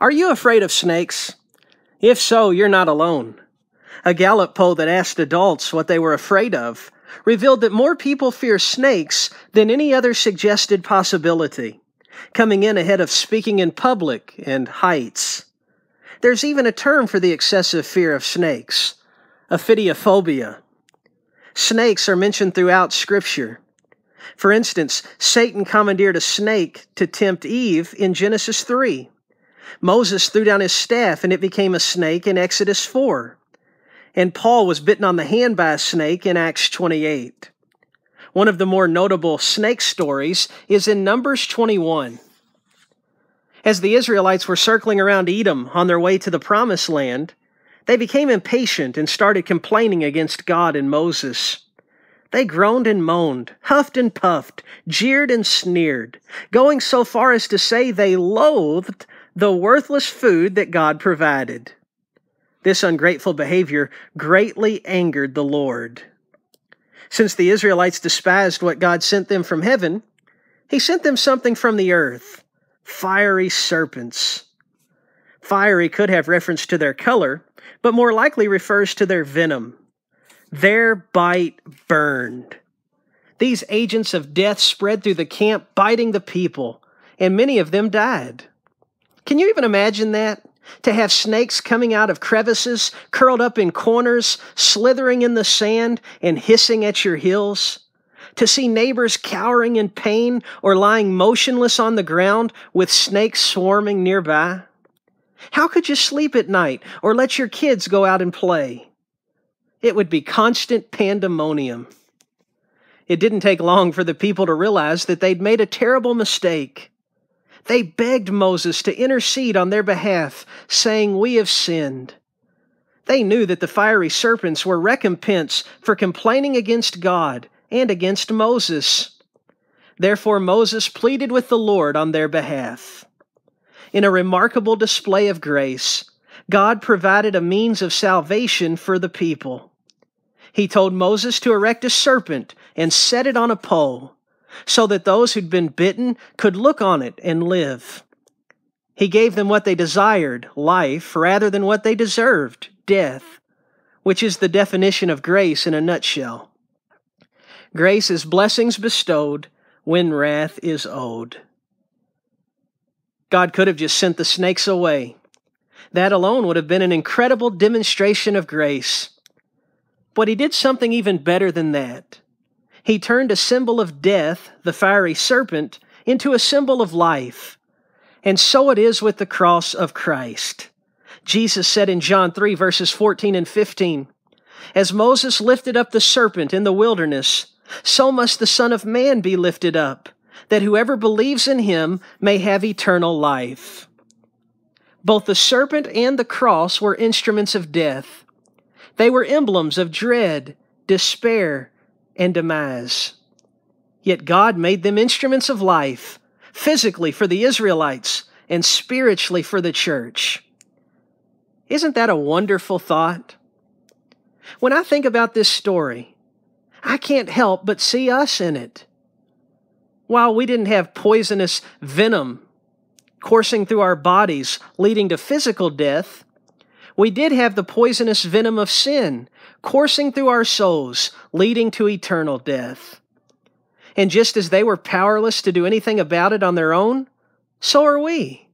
Are you afraid of snakes? If so, you're not alone. A Gallup poll that asked adults what they were afraid of revealed that more people fear snakes than any other suggested possibility, coming in ahead of speaking in public and heights. There's even a term for the excessive fear of snakes ophidiophobia. Snakes are mentioned throughout Scripture. For instance, Satan commandeered a snake to tempt Eve in Genesis 3. Moses threw down his staff and it became a snake in Exodus 4. And Paul was bitten on the hand by a snake in Acts 28. One of the more notable snake stories is in Numbers 21. As the Israelites were circling around Edom on their way to the Promised Land, they became impatient and started complaining against God and Moses. They groaned and moaned, huffed and puffed, jeered and sneered, going so far as to say they loathed the worthless food that God provided. This ungrateful behavior greatly angered the Lord. Since the Israelites despised what God sent them from heaven, He sent them something from the earth fiery serpents. Fiery could have reference to their color, but more likely refers to their venom. Their bite burned. These agents of death spread through the camp, biting the people, and many of them died. Can you even imagine that? To have snakes coming out of crevices, curled up in corners, slithering in the sand, and hissing at your heels? To see neighbors cowering in pain or lying motionless on the ground with snakes swarming nearby? How could you sleep at night or let your kids go out and play? It would be constant pandemonium. It didn't take long for the people to realize that they'd made a terrible mistake. They begged Moses to intercede on their behalf, saying, We have sinned. They knew that the fiery serpents were recompense for complaining against God and against Moses. Therefore, Moses pleaded with the Lord on their behalf. In a remarkable display of grace, God provided a means of salvation for the people. He told Moses to erect a serpent and set it on a pole so that those who'd been bitten could look on it and live. He gave them what they desired, life, rather than what they deserved, death, which is the definition of grace in a nutshell. Grace is blessings bestowed when wrath is owed. God could have just sent the snakes away. That alone would have been an incredible demonstration of grace. But he did something even better than that. He turned a symbol of death, the fiery serpent, into a symbol of life. And so it is with the cross of Christ. Jesus said in John 3, verses 14 and 15, As Moses lifted up the serpent in the wilderness, so must the Son of Man be lifted up, that whoever believes in him may have eternal life. Both the serpent and the cross were instruments of death. They were emblems of dread, despair, and demise. Yet God made them instruments of life, physically for the Israelites and spiritually for the church. Isn't that a wonderful thought? When I think about this story, I can't help but see us in it. While we didn't have poisonous venom coursing through our bodies, leading to physical death, we did have the poisonous venom of sin coursing through our souls, leading to eternal death. And just as they were powerless to do anything about it on their own, so are we.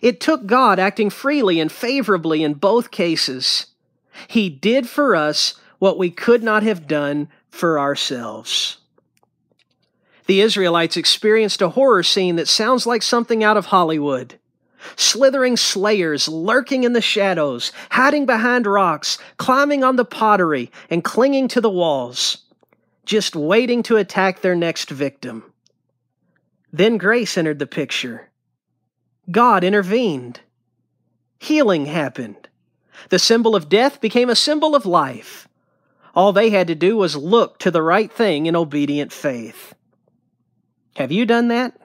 It took God acting freely and favorably in both cases. He did for us what we could not have done for ourselves. The Israelites experienced a horror scene that sounds like something out of Hollywood slithering slayers lurking in the shadows, hiding behind rocks, climbing on the pottery, and clinging to the walls, just waiting to attack their next victim. Then grace entered the picture. God intervened. Healing happened. The symbol of death became a symbol of life. All they had to do was look to the right thing in obedient faith. Have you done that?